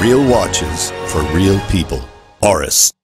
Real watches for real people. Oris.